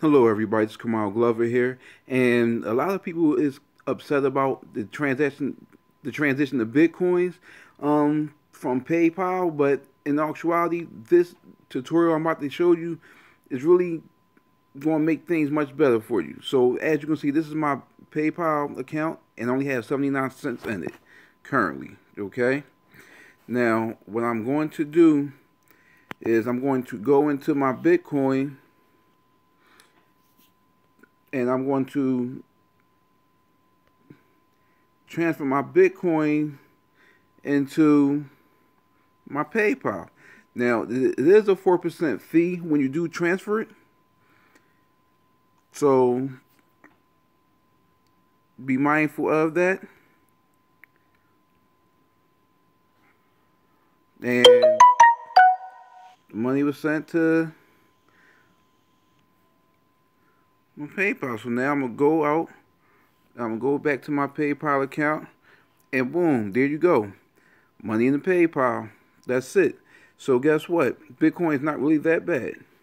Hello, everybody. It's Kamal Glover here, and a lot of people is upset about the transaction, the transition to bitcoins um, from PayPal. But in actuality, this tutorial I'm about to show you is really going to make things much better for you. So as you can see, this is my PayPal account, and only has 79 cents in it currently. Okay. Now, what I'm going to do is I'm going to go into my Bitcoin and I'm going to transfer my Bitcoin into my PayPal. Now, is a 4% fee when you do transfer it. So, be mindful of that. And money was sent to my PayPal. So now I'm going to go out. I'm going to go back to my PayPal account. And boom, there you go. Money in the PayPal. That's it. So guess what? Bitcoin is not really that bad.